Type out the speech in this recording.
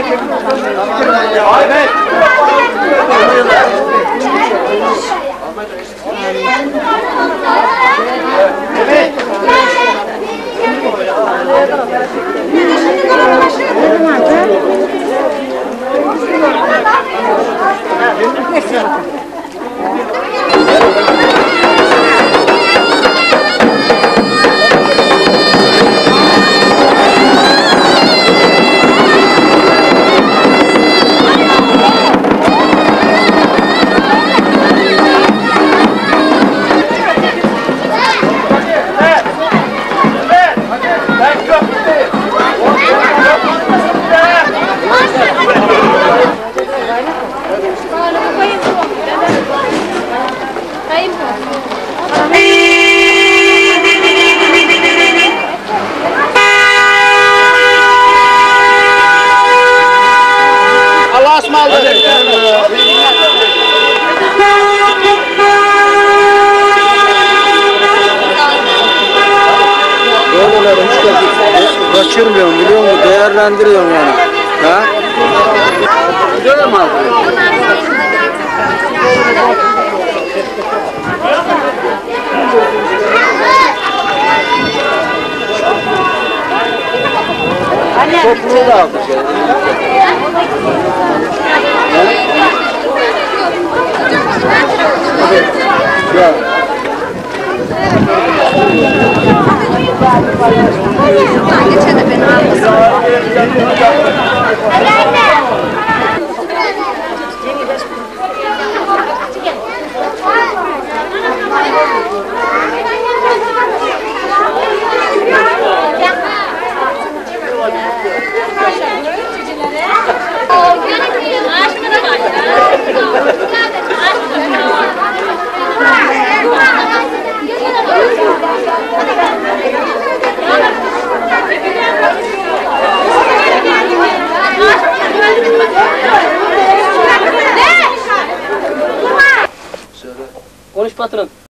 Ahmet! Evet. Evet. Tasma aldı. Böyleleri hiç kaçırmıyorum biliyor musun? Değerlendiriyorum yani. Ha? Böyle mi aldın? Topuğu da aldık yani. Ya. Geçen de beni almasın. Patron.